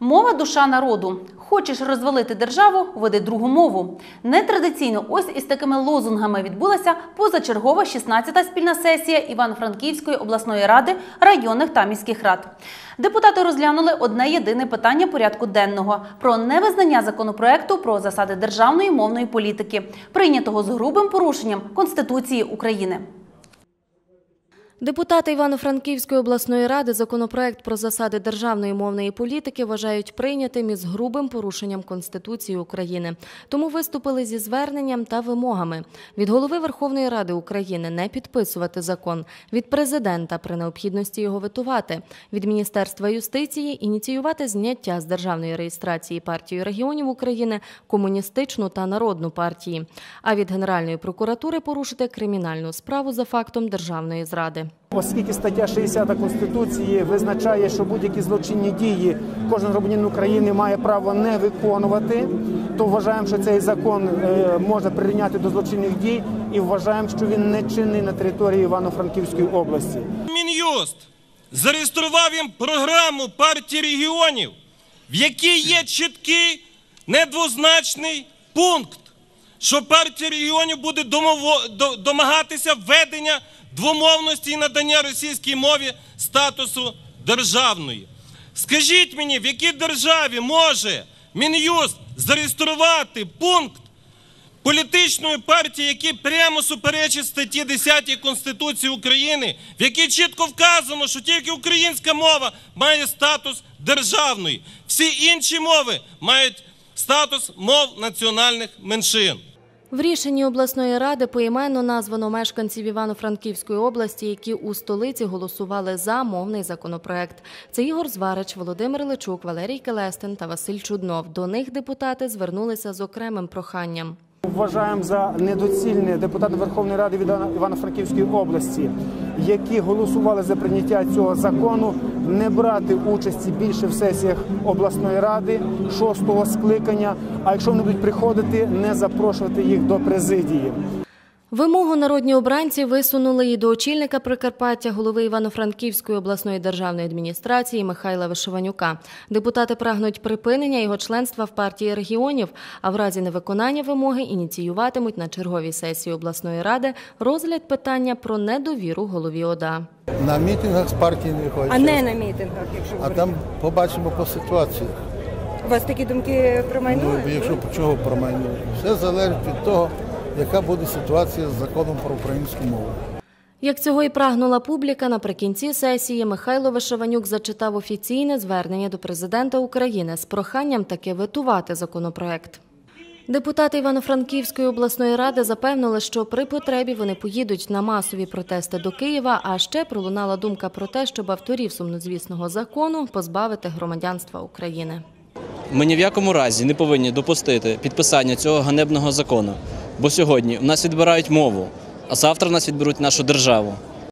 Мова душа народу. Хочеш розвалити державу, веди другу мову. Нетрадиційно ось із такими лозунгами відбулася позачергова 16-та спільна сесія Івано-Франківської обласної ради районних та міських рад. Депутати розглянули одне єдине питання порядку денного про невизнання законопроекту про засади державної мовної політики, прийнятого з грубим порушенням Конституції України. Депутати Івано-Франківської обласної ради законопроект про засади державної мовної політики вважають прийнятим із грубим порушенням Конституції України. Тому виступили зі зверненням та вимогами від голови Верховної Ради України не підписувати закон, від президента при необхідності його витувати, від Міністерства юстиції ініціювати зняття з державної реєстрації партії регіонів України комуністичну та народну партії, а від Генеральної прокуратури порушити кримінальну справу за фактом державної зради. Оскільки стаття 60 Конституції визначає, що будь-які злочинні дії кожен громадянин України має право не виконувати, то вважаємо, що цей закон е, може прирівняти до злочинних дій і вважаємо, що він не чинний на території Івано-Франківської області. Мін'юст зареєстрував їм програму партії регіонів, в якій є чіткий недвозначний пункт, що партія регіонів буде домагатися введення двомовності і надання російській мові статусу державної. Скажіть мені, в якій державі може Мін'юст зареєструвати пункт політичної партії, який прямо суперечить статті 10 Конституції України, в якій чітко вказано, що тільки українська мова має статус державної, всі інші мови мають статус мов національних меншин. В рішенні обласної ради поіменно названо мешканців Івано-Франківської області, які у столиці голосували за мовний законопроект. Це Ігор Зварич, Володимир Личук, Валерій Келестин та Василь Чуднов. До них депутати звернулися з окремим проханням. Вважаємо за недоцільне депутати Верховної Ради від Івано-Франківської області, які голосували за прийняття цього закону, не брати участі більше в сесіях обласної ради шостого скликання. А якщо вони будуть приходити, не запрошувати їх до президії. Вимогу народні обранці висунули і до очільника Прикарпаття, голови Івано-Франківської обласної державної адміністрації Михайла Вишиванюка. Депутати прагнуть припинення його членства в партії регіонів, а в разі невиконання вимоги ініціюватимуть на черговій сесії обласної ради розгляд питання про недовіру голові ОДА. На мітингах з партії не виходять. А не на мітингах, якщо А там побачимо по ситуації. У вас такі думки про Ну, якщо по чого про мене. Все залежить від того, яка буде ситуація з законом про українську мову. Як цього і прагнула публіка, наприкінці сесії Михайло Вишиванюк зачитав офіційне звернення до президента України з проханням таки ветувати законопроект. Депутати Івано-Франківської обласної ради запевнили, що при потребі вони поїдуть на масові протести до Києва. А ще пролунала думка про те, щоб авторів сумнозвісного закону позбавити громадянства України. Ми ні в якому разі не повинні допустити підписання цього ганебного закону. Бо сьогодні в нас відбирають мову, а завтра в нас відберуть нашу державу.